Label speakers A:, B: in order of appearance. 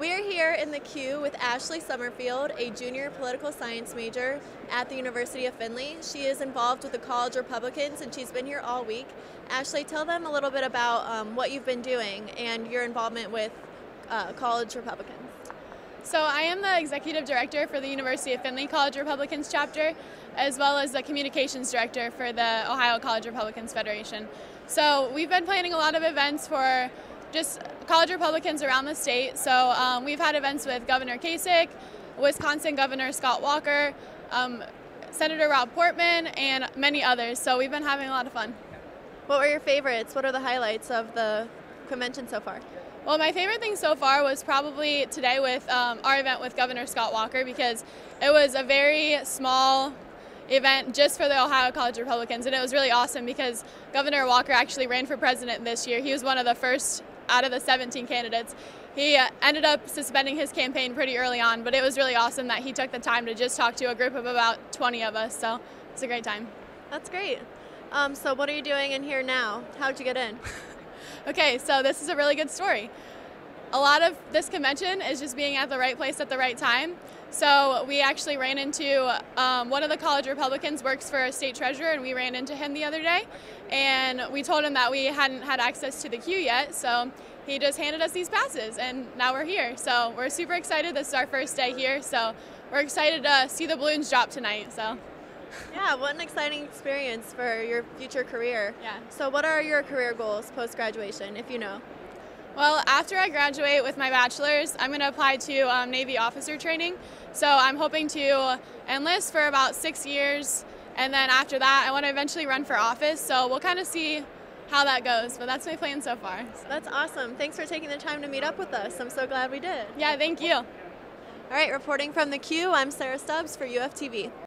A: We're here in the Q with Ashley Summerfield, a junior political science major at the University of Findlay. She is involved with the College Republicans and she's been here all week. Ashley, tell them a little bit about um, what you've been doing and your involvement with uh, College Republicans.
B: So, I am the executive director for the University of Findlay College Republicans chapter, as well as the communications director for the Ohio College Republicans Federation. So, we've been planning a lot of events for just college Republicans around the state. So um, we've had events with Governor Kasich, Wisconsin Governor Scott Walker, um, Senator Rob Portman, and many others. So we've been having a lot of fun.
A: What were your favorites? What are the highlights of the convention so far?
B: Well, my favorite thing so far was probably today with um, our event with Governor Scott Walker because it was a very small event just for the Ohio College Republicans, and it was really awesome because Governor Walker actually ran for president this year. He was one of the first out of the 17 candidates. He uh, ended up suspending his campaign pretty early on, but it was really awesome that he took the time to just talk to a group of about 20 of us. So it's a great time.
A: That's great. Um, so, what are you doing in here now? How'd you get in?
B: okay, so this is a really good story. A lot of this convention is just being at the right place at the right time. So we actually ran into um, one of the college Republicans works for a state treasurer, and we ran into him the other day, and we told him that we hadn't had access to the Q yet. So he just handed us these passes, and now we're here. So we're super excited. This is our first day here, so we're excited to see the balloons drop tonight. So.
A: Yeah, what an exciting experience for your future career.
B: Yeah.
A: So, what are your career goals post graduation, if you know?
B: Well, after I graduate with my bachelor's, I'm going to apply to um, Navy officer training. So I'm hoping to enlist for about six years, and then after that, I want to eventually run for office. So we'll kind of see how that goes, but that's my plan so far. So.
A: That's awesome. Thanks for taking the time to meet up with us. I'm so glad we did.
B: Yeah, thank you.
A: All right, reporting from the Q, I'm Sarah Stubbs for UFTV.